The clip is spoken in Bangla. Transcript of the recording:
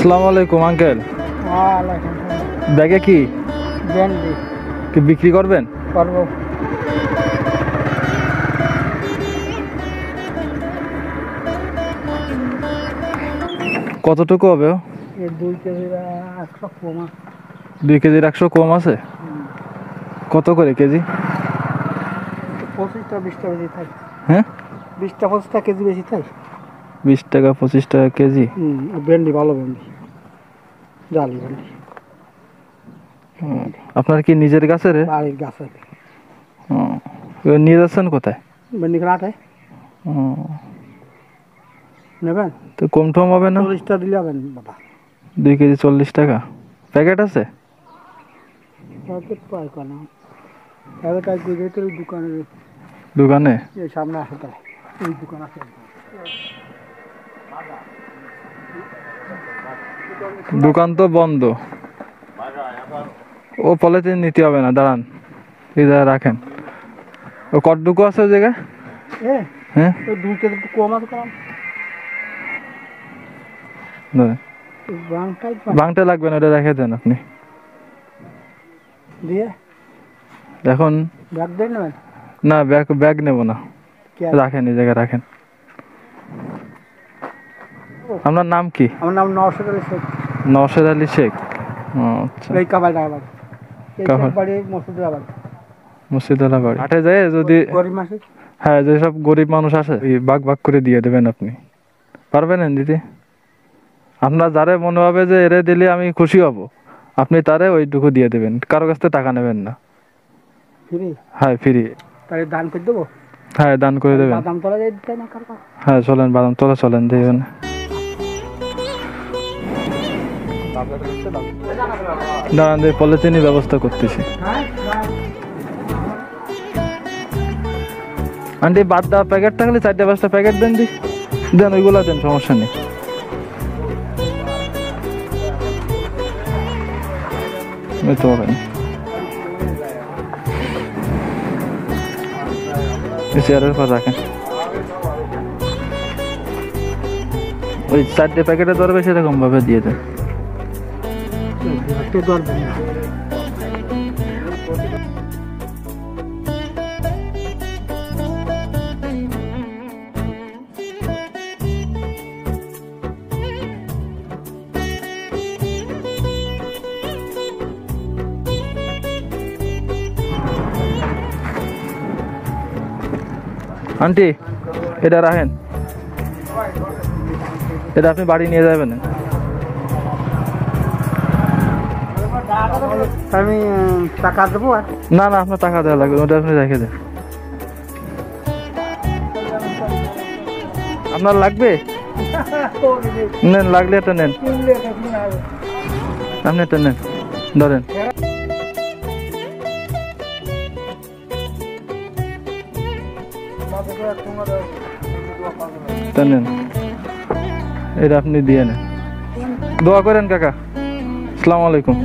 আসসালামু আলাইকুম আঙ্কেল ব্যাগে কি? কি বিক্রি করবেন? করব। কতটুকু হবে দুই কেজির একশো কম আছে? কত করে কেজি? পঁচিশটা বিশটা বেশি থাই হ্যাঁ? বিশটা পঁচিশটা কেজি বেশি থাই বিশ টাকা পঁচিশ টাকা কেজি। হুম আর ভেন্ডি ভালো ভেন্ডি। জালি ভেন্ডি। হুম। আপনার কি নিজের গাছে রে বাড়ির গাছে হুম। এবার নিয়ে যাচ্ছেন কোথায়? ভেন্ডি কাটে হুম। নেবেন? তো কম টম হবে না? চল্লিশটা দিলে হবেন বাবা। দুই কেজি চল্লিশ টাকা। প্যাকেট আছে? প্যাকেট পাই কেন? প্যাকেট আর গুজরাটের দোকানের দোকানে? এই সামনে আসে তাই। ওই দোকান আছে। দোকান তো বন্ধ। ও পলিথিন নিতে হবে না দাঁড়ান। জায়গায় রাখেন। ও কতটুকু আছে ওই জায়গায়? হ্যাঁ? ভাঙতে লাগবে না ওটা রেখে দেন আপনি। এখন ব্যাগ না ব্যাগ ব্যাগ নেব না। রাখেন এই জায়গায় রাখেন। আপনার নাম কি? আমার নাম নওশাদ আলী শেখ। নওশেদ আলী শেখ। আচ্ছা। এই এই কাবাই। শেখ বাড়ি মসজিদাবাদ মুর্শিদালা বাড়ি হাটে যায় যদি গরিব মাসে হ্যাঁ যেসব গরিব মানুষ আছে এই ভাগ ভাগ করে দিয়ে দেবেন আপনি। পারবেন দিদি? আপনার যারে মনে হবে যে এরে দিলে আমি খুশি হব আপনি তারে ওইটুকু দিয়ে দেবেন। কারও কাছ থেকে টাকা নেবেন না। ফিরি? হ্যাঁ ফ্রি। তাহলে দান করে দেবো? হ্যাঁ দান করে দেবেন। বাদাম তলা দিতে না কার কার হ্যাঁ চলেন বাদাম তোলা চলেন দেবেন। দাঁড়ান দিয়ে পলিথিনই ব্যবস্থা করতেছি। আন্টি, বাদ দেওয়া প্যাকেট থাকলে চারটে পাঁচটা প্যাকেট দেন দি। দেন, ওইগুলা দেন, সমস্যা নেই। এই তো চেয়ারের পর রাখেন। ওই চারটে প্যাকেটে ধরবে সেরকম ভাবে দিয়ে দেন। তো ধরবেন না আন্টি এটা রাখেন এটা আপনি বাড়ি নিয়ে যাবেন আমি টাকা দেবো আর? না না, আপনার টাকা দেওয়া লাগবে, ওটা আপনি রেখে দেন। আপনার লাগবে? নেন, লাগলে এটা নেন। আপনি এটা নেন, ধরেন। তা নেন। এটা আপনি দিয়ে নেন। দোয়া করেন, কাকা। আসসালামু আলাইকুম।